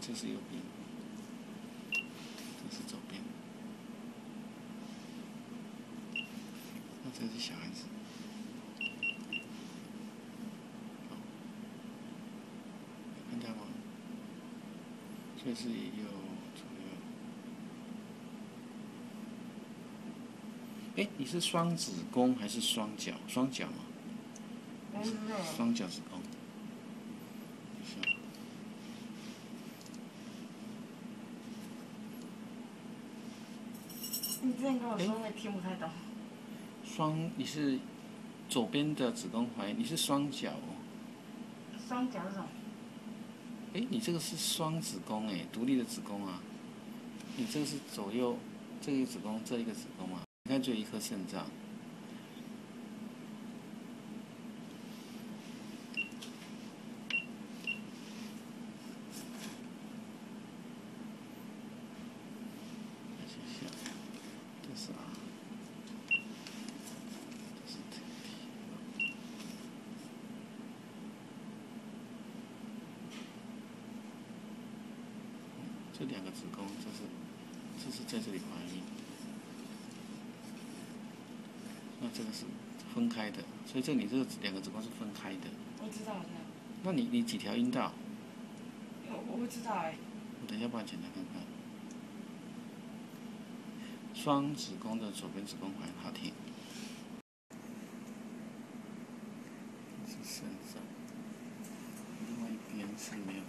这是右边，这是左边，那这是小孩子。看到吗？这是右左右。哎，你是双子宫还是双脚？双脚吗？双脚子宫。是。你之前跟我说那听不太懂。双，你是左边的子宫怀，你是双脚哦。双脚是什么？哎，你这个是双子宫哎，独立的子宫啊。你这个是左右，这个子宫，这一个子宫啊。你看，只有一颗肾脏。这是啊，这是体体。这两个子宫，这是，这是在这里怀孕。那这个是分开的，所以这里这个两个子宫是分开的。我知道。那你你几条阴道？我我不知道哎。我等一下帮你检查看看。双子宫的左边子宫环好听。是肾脏，另外一边是没有